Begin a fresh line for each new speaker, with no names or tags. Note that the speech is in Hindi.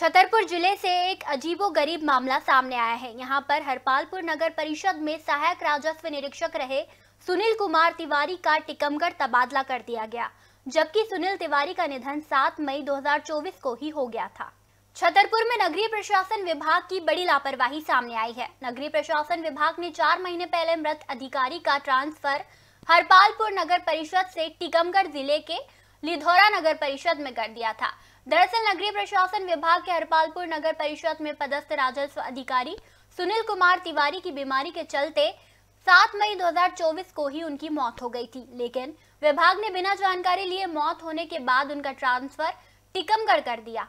छतरपुर ज़िले से एक अजीबो गरीब मामला सामने आया है। यहाँ पर हरपालपुर नगर परिषद में सहायक राजस्व निरीक्षक रहे सुनील कुमार तिवारी का टिकमगढ़ तबादला कर दिया गया, जबकि सुनील तिवारी का निधन 7 मई 2024 को ही हो गया था। छतरपुर में नगरीय प्रशासन विभाग की बड़ी लापरवाही सामने आई है। नगरीय प्रशासन विभाग ने चार महीने पहले मृत अधिकारी का ट्रांसफ़र हरपालपुर नगर परिषद से टिकमगढ़ ज़िले के लिधौरा नगर परिषद में कर दिया था। दरअसल नगरीय प्रशासन विभाग के हरपालपुर नगर परिषद में पदस्थ राजस्व अधिकारी सुनील कुमार तिवारी की बीमारी के चलते 7 मई 2024 को ही उनकी मौत हो गई थी। लेकिन विभाग ने बिना जानकारी लिए मौत होने के बाद उनका ट्रांसफ़र टिकमगढ़ कर दिया।